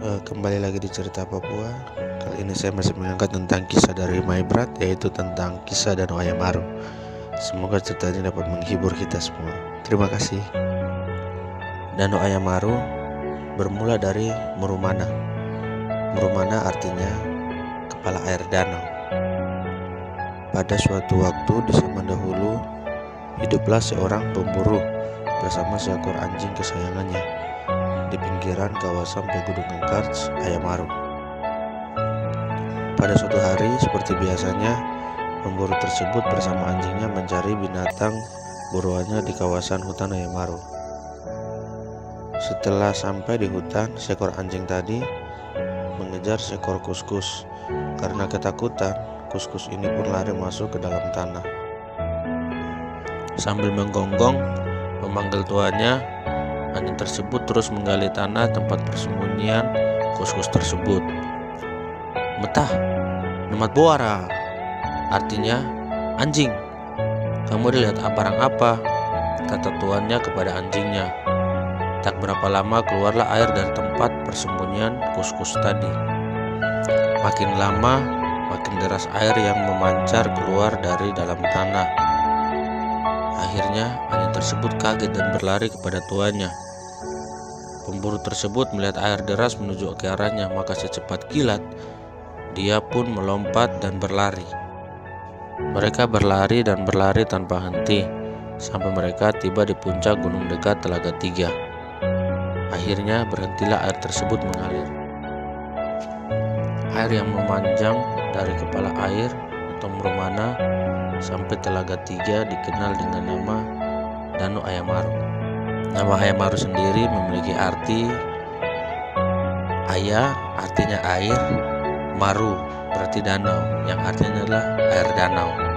kembali lagi di cerita Papua. Kali ini saya masih mengangkat tentang kisah dari Maibrat, yaitu tentang kisah Danau Ayamaru. Semoga cerita ini dapat menghibur kita semua. Terima kasih. Danau Ayamaru bermula dari Murumana. Murumana artinya kepala air danau. Pada suatu waktu di zaman dahulu, hiduplah seorang pemburu bersama seekor anjing kesayangannya di pinggiran kawasan Pegunungan Karts, Ayamaru. Pada suatu hari, seperti biasanya, pemburu tersebut bersama anjingnya mencari binatang buruannya di kawasan hutan Ayamaru. Setelah sampai di hutan, seekor anjing tadi mengejar seekor kuskus. Karena ketakutan, kuskus ini pun lari masuk ke dalam tanah. Sambil menggonggong, memanggil tuannya, Anjing tersebut terus menggali tanah tempat persembunyian kus-kus tersebut. Metah, nemat buara. Artinya, anjing. Kamu dilihat barang apa? Kata tuannya kepada anjingnya. Tak berapa lama keluarlah air dari tempat persembunyian kus-kus tadi. Makin lama, makin deras air yang memancar keluar dari dalam tanah. Akhirnya, anjing tersebut kaget dan berlari kepada tuannya. Pemburu tersebut melihat air deras menuju ke arahnya, maka secepat kilat dia pun melompat dan berlari. Mereka berlari dan berlari tanpa henti sampai mereka tiba di puncak gunung dekat Telaga Tiga. Akhirnya berhentilah air tersebut mengalir. Air yang memanjang dari kepala air atau merumana sampai Telaga Tiga dikenal dengan nama Danau Ayamaru. Nama Ayamaru sendiri memiliki arti ayah artinya air, Maru berarti danau yang artinya adalah air danau.